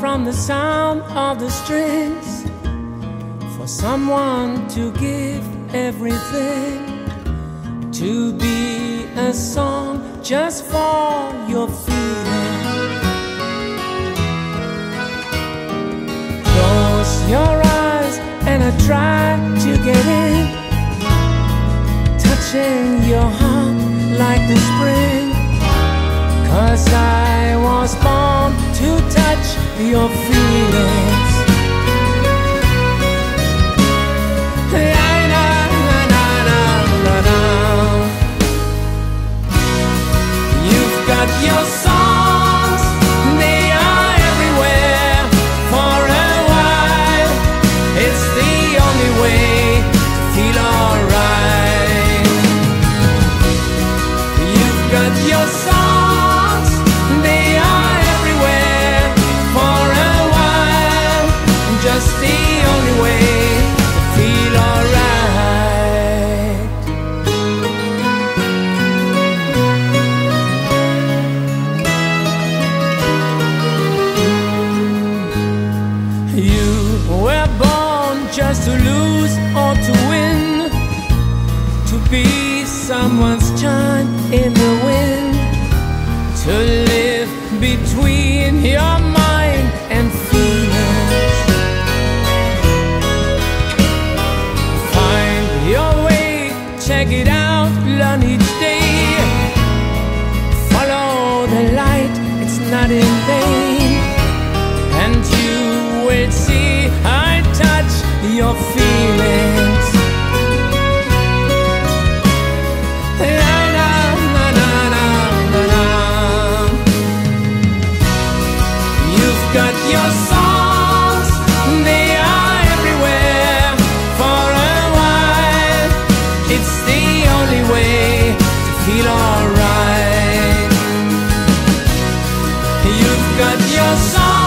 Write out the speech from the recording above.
the sound of the strings for someone to give everything to be a song just for your feeling. Close your eyes and I try to get in, touching your heart like the spring. Cause I was born to touch your feelings. You've got your songs, they are everywhere. For a while, it's the only way to feel alright. You've got your songs, to lose or to win, to be someone's chime in the wind, to live between your mind and feelings. Find your way, check it out, learn each day. Follow the light, it's not in vain. your feelings. Na, na, na, You've got your they are everywhere for a while. It's the only way to feel alright. You've got your songs.